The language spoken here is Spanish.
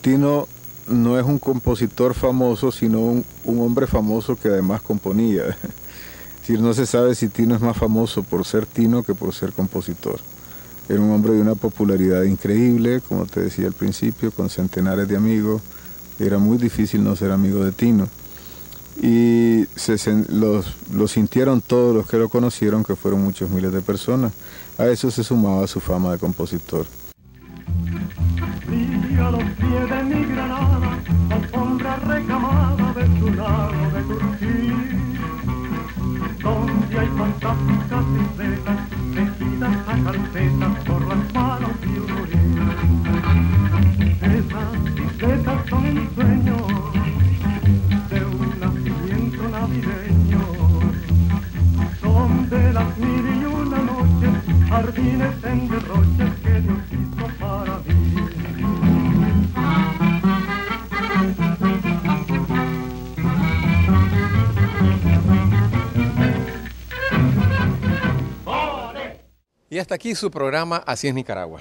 Tino no es un compositor famoso, sino un, hombre famoso que además componía. No se sabe si Tino es más famoso por ser Tino que por ser compositor. Era un hombre de una popularidad increíble, como te decía al principio, con centenares de amigos. Era muy difícil no ser amigo de Tino. Y se, los, lo sintieron todos los que lo conocieron, que fueron muchos miles de personas. A eso se sumaba su fama de compositor a los pies de mi granada, alfombra recamada de su lado de Turquía, donde hay fantásticas isletas, tejidas a calcetas por las manos y un Esas isletas son el de un nacimiento navideño, son de las mil y una noches, jardines en derroches Y hasta aquí su programa Así es Nicaragua.